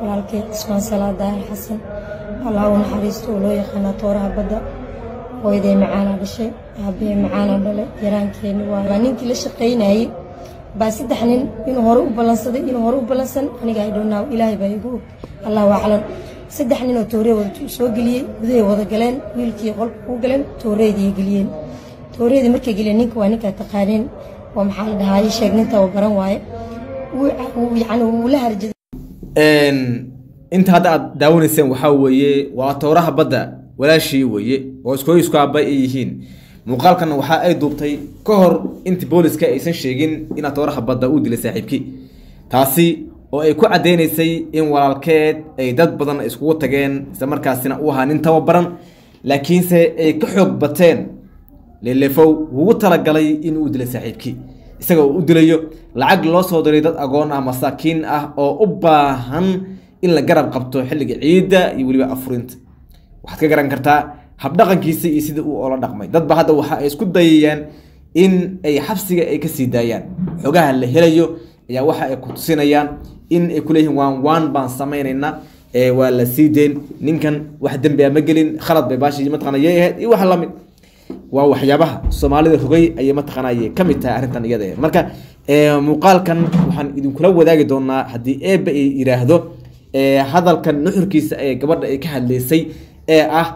walaalkay cismaan salaad daahir xasan allah u naxariisto oo loo yaqaanaa tooraha badda hooyaday macaanaa dhashay aabbahay macaanaa dhalay yaraankeenni waa ninkii la shaqaynayey baa saddex nin inuu hore u ballansaday inuu hore u ballansan aniga idhownaaw ilaahay baa igu og. Allahu aclam. Saddex nin oo toorey wada soo geliyey gudahay wada galeen wiilkii qolka kuu galeen tooreydii geliyeen. Tooreydii markay geliyeen ninka waa ninkaa taqaaneen oo maxaa la dhahaa sheeg ninta oo baran waaye. Yani wuu la harjaday inta hadda aad daawanayseen waxaa weeye waa towraha badda walaashii weeye oo iskooyisku aaba ay yihiin. Muuqaalkan waxa ay duubtay ka hor intii booliska aysan sheegin inaad towraha badda u dilay saaxiibkii. Taasi oo ay ku caddeynaysay in walaalkeed ay dad badan iskugu tageen isla markaasina u ahaa nin tababaran laakiinse ay ka xoog bateen lelefow ugu talagalay inuu dilay saaxiibkii isaga uu u dilayo lacag loo soo diray dad agoon ah masaakiin ah oo u baahan in la garab qabto xilliga ciidda iyo weliba afurinta waxaad ka garan kartaa habdhaqankiisa iyo sidii uu oola dhaqmay. Dadba hadda waxa ay isku dayayaan in ay xabsiga ay ka sii daayaan. Xogaha la helayo ayaa waxa ay ku tusinayaan in ay kuleeyihiin waan waan baan samaynaynaa waa la sii deen ninkan wax dembi a ma gelin khalad bay baashi mataqana yay ahayd iyo wax la mid waa waxyaabaha soomaalida rogay ayay mataqaanay ka mid tahay arrintan iyada marka muuqaalkan waxaan idinkula wadaagi doonaa haddii eebba ay yiraahdo hadalkan nuxurkiisa ee gabadha ay ka hadlaysay ee ah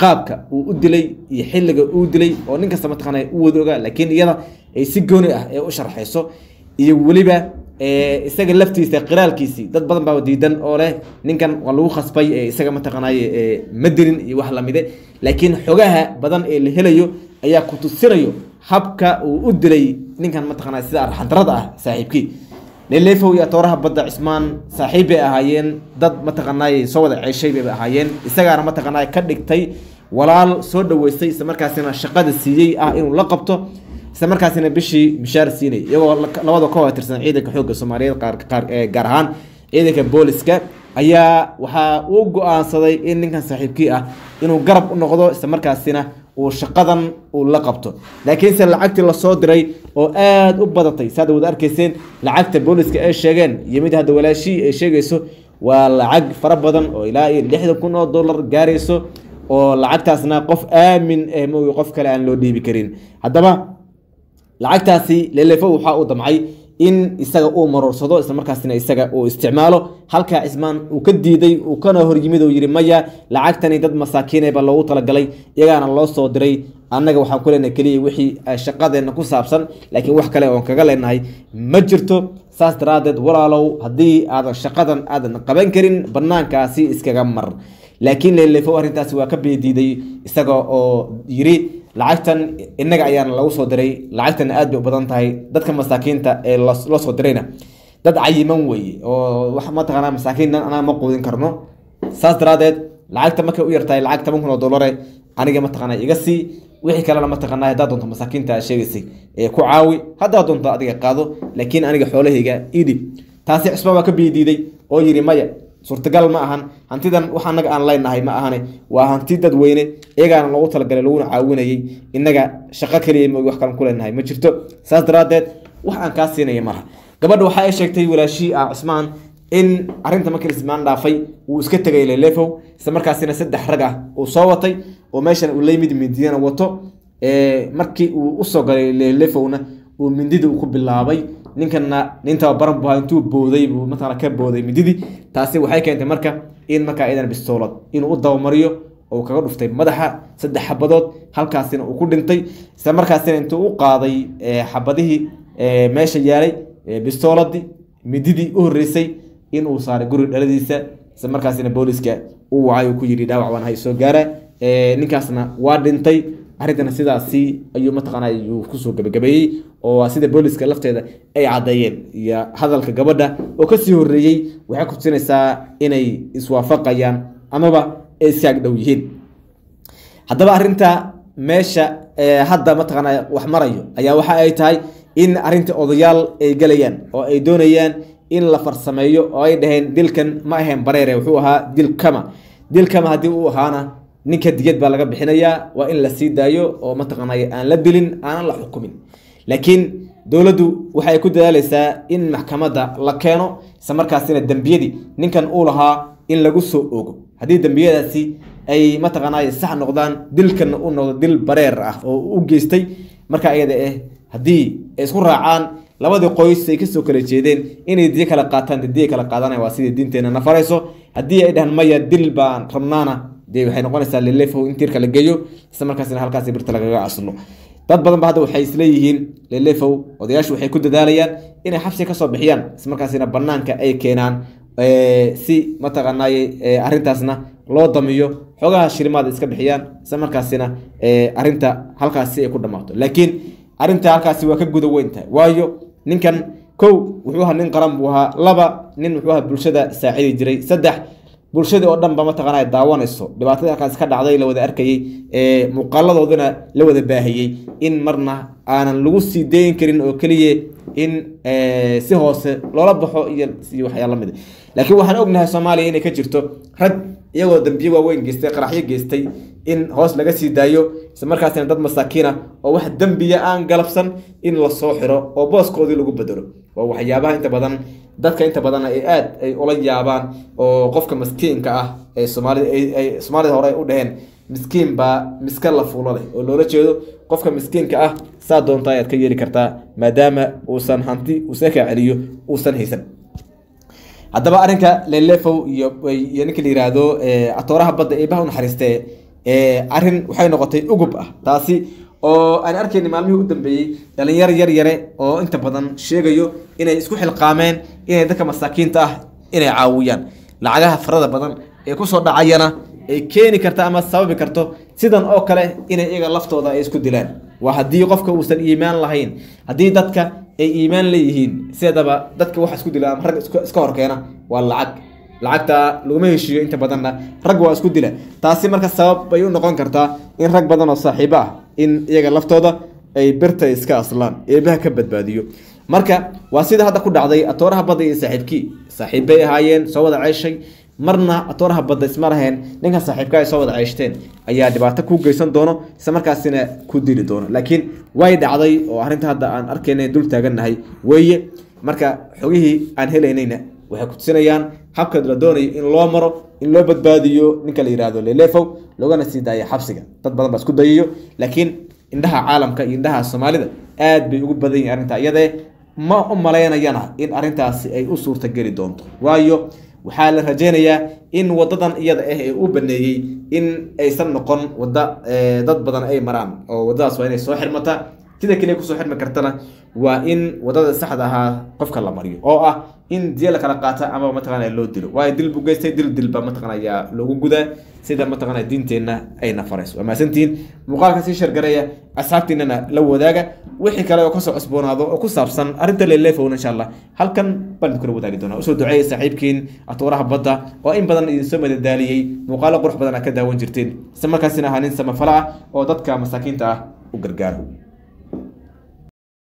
qaabka uu u dilay iyo xilliga uu dilay oo nin kasta mataqaana u wada ogaa laakiin iyada ay si gooni ah ee u sharxayso iyo weliba isaga laftiisa qiraalkiisii dad badan baa diidan oo leh. Ninkan waa lagu khasbay isaga mataqaanay ma dilin iyo wax lamide laakiin xogaha badan ee la helayo ayaa ku tusinayo habka uu u dilay. Ninkan mataqaana sida arxandarada ah saaxiibkii. Lelefow iyo tooraha badda cismaan saaxiib bay ahaayeen. Dad mataqaanay soo wada ceeshay bay ahaayeen. Isagaana mataqaanay ka dhigtay walaal soo dhaweystay isla markaasina shaqada siiyey ah inuu la qabto isla markaasina bishii mishaar siinay iyagoo labada ka wada tirsan ciidanka xoogga soomaaliyeed gaar ahaan ciidanka booliska ayaa waxaa uu go'aansaday in ninkan saaxiibkii ah inuu garab u noqdo isla markaasina uu shaqadan uu la qabto. Laakiinse lacagtii la soo diray oo aada u badatay saad wada arkayseen lacagta booliska ay sheegeen iyo mid hadda walaashii ay sheegayso waa lacag fara badan oo ilaa iyo lixdan kun oo dollar gaarayso oo lacagtaasna qof aamin ah moogi qof kale aan loo dhiibi karin. Haddaba lacagtaasi lelefo waxaa uu damcay in isaga uu maroorsado isla markaasina isaga uu isticmaalo. Halkaa cismaan uu ka diiday uu kana horyimid oo yihi maya lacagtani dad masaakiineba loogu talagalay iyagaana loo soo diray. Annaga waxaan ku leenahay keliya wixii shaqadeena ku saabsan laakiin wax kale oon kaga leenahay. Ma jirto saas daraadeed walaalow haddii aadan shaqadan aadan qaban karin banaankaasi iskaga mar. Laakiin lelefo arrintaasi waa ka beediiday isaga oo yiri lacagtan inaga ayaana lagu soo diray lacagtana aad bay u badan tahay dadka masaakiinta ee loo soo dirayna. Dad cayiman weeye oo mataqaana masaakiin anaa ma quudin karno. Saas daraadeed lacagta markay u yartahay lacag toban kun oo dollare aniga mataqaana iga sii. Wixii kalena mataqaana haddaa doonto masaakiinta sheegaysay ee ku caawi. Haddaa doonto adiga qaado laakiin aniga xoolahayga idhib taasi cismaan waa ka biidiiday oo yiri maya suurtagal ma ahan. Hantidan wax anaga aan leynahay ma ahane. Waa hanti dadweyne iyagaana loogu talagalay laguna caawinayay inaga shaqo keliya ma wax kalan ku leenahay ma jirto? Saas daraadeed wax aan kaa siinaya malaha gabadha waxa ay sheegtay walaashii ah cismaan in arrinta markii cismaan dhaafay uu iska tegay lelefow isla markaasina saddex rag ah uu soo watay oo meeshan uu layimid mindiyana wato. Markii uu u soo galay lelefowna uu mindida ku bilaabay ninkana nin tababaran bu intuu booday buu mataqana ka booday mididii taasi waxay keentay marka in markaa idan bistoolad inuu u dabamariyo oo kaga dhuftay madaxa saddex xabadood halkaasina uu ku dhintay. Isla markaasina intuu u qaaday xabadihii meesha yaalay bistooladii mididii u horreysay in uu saaray guri dhaladiisa. Isla markaasina booliska u wacay uu ku yidhi dhaawac waan hay soo gaara. Ninkaasna waa dhintay arrintana sidaasi ayuu mataqaana ayuu ku soo gabagabeeyey oo sida booliska lafteeda ay caddeeyeen iyo hadalka gabadha oo ka sii horeeyey waxay ku tusinaysaa inay iswaafaqayaan amaba ay iskaag dhow yihiin. Haddaba arrinta meesha hadda mataqaana wax marayo. Ayaa waxa ay tahay in arrinta odayaal ay galayaan oo ay doonayaan in la farsameeyo oo ay dhaheen dilkan ma ahayn bareere. Wuxuu ahaa dil kama dil kama haddii uu ahaana ninka digad baa laga bixinayaa waa in la sii daayo oo mataqaanay aan la dilin aanan la xukumin. Laakiin dowladdu waxay ku dadaaleysaa in maxkamadda la keeno isla markaasina dembiyadii ninkan uu lahaa in lagu soo ogo haddii dembiyadaasi ay mataqaanaa sax noqdaan dilkana uu noqdo dil bareer ah oo u geystay. Marka iyada ah haddii ay isku raacaan labadii qoys ay ka soo kala jeedeen inay diyo kala qaataan diya kala qaadanaya waa sidai diinteena na haddii ay dhahaan maya dil baan rabnaana dee waxay noqonaysaa lelefow in tiirka la geeyo isla markaasina halkaas birta lagaga aslo dad badan ba hadda waxay isleeyihiin lelefow odayaashu waxay ku dadaalayaan inay xabsi ka soo bixiyaan isla markaasina banaanka ay keenaan si mataqaanay arrintaasna loo damiyo xogaha shilimaad iska bixiyaan isla markaasina halkaasi ay ku dhammaato. Laakiin arrinta halkaasi waa ka guda weyntahay waayo ninkan kow wuxuu ahaa nin qaran buu ahaa laba nin wuxuu ahaa bulshada saacidi jiray. Saddex bulshadii oo dhan ba mataqaana daawanayso. Dhibaatada halkaas ka dhacday la wada arkayey muuqaaladoodina la wada baahiyey in marna aanan lagu sii dayn karin oo keliya in si hoose loola baxo iyo waxyaala la mid laakiin waxaan ognahay soomaaliya inay ka jirto rag iyagoo dambiye waaweyn geystay qaraxyo geystay in hoos laga sii daayo isla markaasina dad masaakiina oo wax dembiya aan galabsan in la soo xiro oo booskoodii lagu bedelo. Waa waxyaabaha inta badan dadka inta badan ay aad ay ula yaabaan oo qofka maskiinka ah ee soomaalida soomaalida hore ay u dhaheen miskiin baa miska la fuulo leh. Oo loola jeedo qofka miskiinka ah saa doonta ayaad ka yeeli kartaa maadaama uusan hanti usa kaa celiyo uusan haysan. Haddaba arrinka lelefow iyo ninka la yihahdo atooraha badda eebaha unaxariistee arrin waxay noqotay ugub ah. Taasi oo aan arkayna maalmihii u dambeeyey dhalinyaro yar yare oo inta badan sheegayo inay isku xilqaameen inay dadka masaakiinta ah inay caawiyaan. Lacagaha farada badan ee ku soo dhacayana ay keeni karta ama sababi karto sidan oo kale inay iyaga laftooda ay isku dilaan. Waa haddii qofka uusan iimaan lahayn haddii dadka ay iimaan leeyihiin sideedaba dadka waxa isku dila ama rag iska horkeena waa lacag lacagta laguma heshiiyo inta badanna rag waa isku dila taasi marka sabab bay u noqon kartaa in rag badan oo saaxiibo ah in iyaga laftooda ay birta iska aslaan eebaha ka badbaadiyo. Marka waa sida hadda ku dhacday atooraha badda iyo saaxiibkii saaxiibbay ahaayeen soo wada ceeshay. Marna atooraha badda isma laheen ninkan saaxiibka ay soo wada ceeshteen. Ayaa dhibaato ku geysan doono isla markaasina ku dili doono. Laakiin way dhacday oo arrinta hadda aan arkayna dul taagannahay. Weeye marka xogihii aan helaynayna waxay kutusinayaan habka la doonayo in loo maro in loo badbaadiyo ninka la yihahdo lelefow loogana sii daayo xabsiga. Dad badan baa isku dayayo laakiin indhaha caalamka iyo indhaha soomaalida aad bay ugu badan yihiin arrinta iyadee ma u malaynayana in arrintaasi ay u suurtageli doonto. Waayo waxaa la rajeynayaa in wadadan iyada ah ee u baneeyey in aysan noqon wada dad badan ay maraan oo wadadaas waa inay soo xirmataa sida keliya ku soo xirmi kartana waa in waddada saxda ahaa qofka la mariyo oo ah in diya la kala qaata ama mataqana loo dilo. Waayo dil buu geystay dil dilba mataqana ayaa loogu gudaa sida mataqana diinteenna ayna farayso waa mahadsantihiin muuqaalka sii shargareeya asxaabtiinana la wadaaga wixii kale oo ka soo cusboonaado oo ku saabsan arrinta lelefowna insha allah. Halkan baan kula wadaagi doonaa. Usoo duceeya saaxiibkiin atuuraha badda oo in badan idin soo madadaaliyey muuqaalo qurux badan aa ka daawan jirteen. Isla markaasina ahaa nin samafala ah oo dadka masaakiinta ah u gargaaro